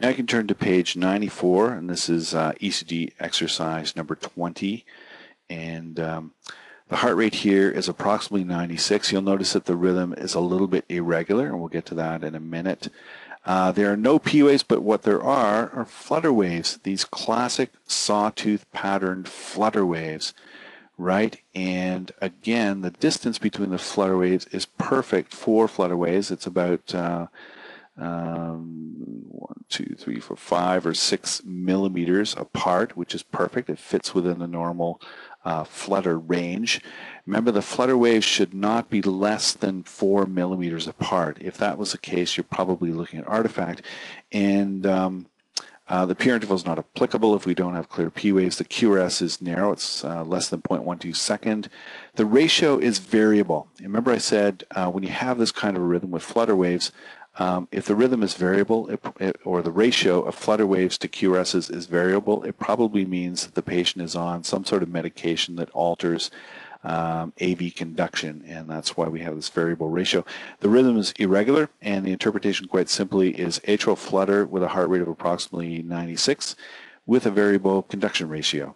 Now you can turn to page 94, and this is uh, ECG exercise number 20. And um, the heart rate here is approximately 96. You'll notice that the rhythm is a little bit irregular, and we'll get to that in a minute. Uh, there are no P waves, but what there are are flutter waves, these classic sawtooth patterned flutter waves, right? And again, the distance between the flutter waves is perfect for flutter waves. It's about uh, um, one, two, three, four, five or six millimeters apart, which is perfect. It fits within the normal uh, flutter range. Remember, the flutter waves should not be less than four millimeters apart. If that was the case, you're probably looking at artifact. And um, uh, the PR interval is not applicable if we don't have clear P waves. The QRS is narrow. It's uh, less than 0.12 second. The ratio is variable. Remember I said uh, when you have this kind of a rhythm with flutter waves, um, if the rhythm is variable it, it, or the ratio of flutter waves to QRSs is variable, it probably means that the patient is on some sort of medication that alters um, AV conduction, and that's why we have this variable ratio. The rhythm is irregular, and the interpretation quite simply is atrial flutter with a heart rate of approximately 96 with a variable conduction ratio.